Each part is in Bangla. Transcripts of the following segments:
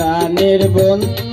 কানের বন্ধু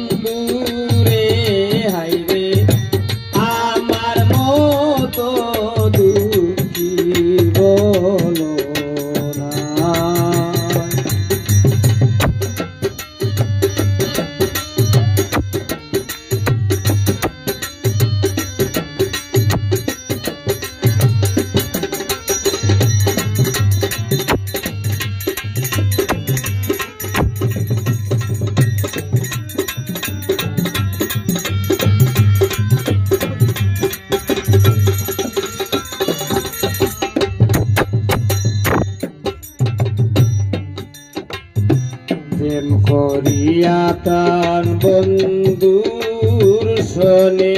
চলে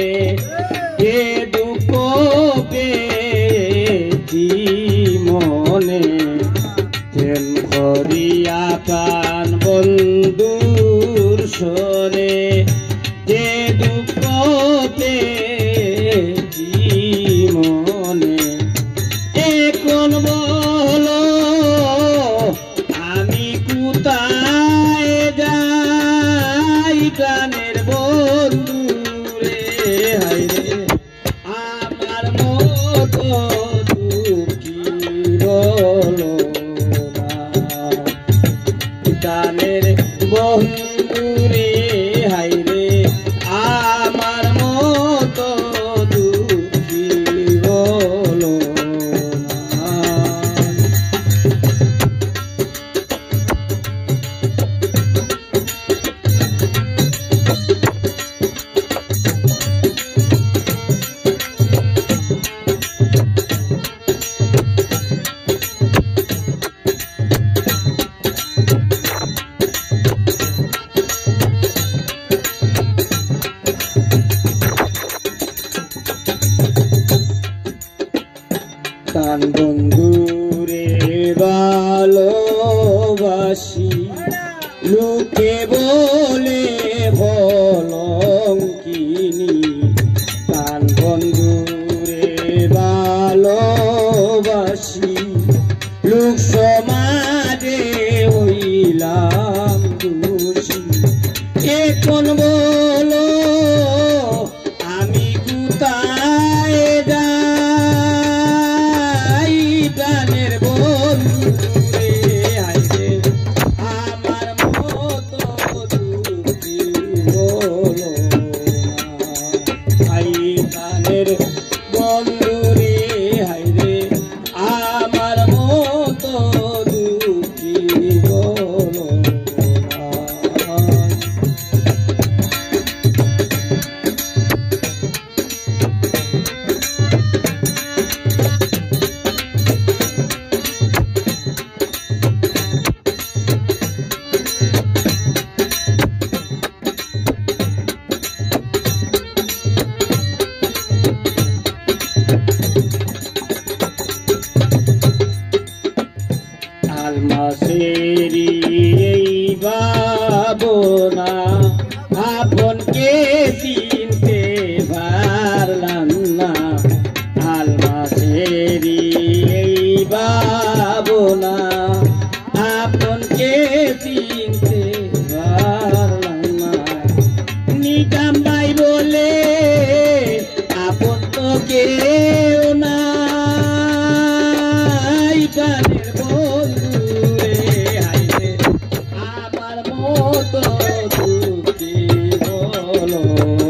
এ দুঃখ জি মনে? প্রেম করিয়া কান বন্ধুর সরে প্রাণ ভালোবাসি। লোকে বলে ভলঙ্কিনি। প্রাণ ভালোবাসি। না আপনকে চিনতে পারলাম না। নিজাম ভাই বলে, আপন তো কেউ নাই। রে আইলে আমার মতো দুঃখী বলো।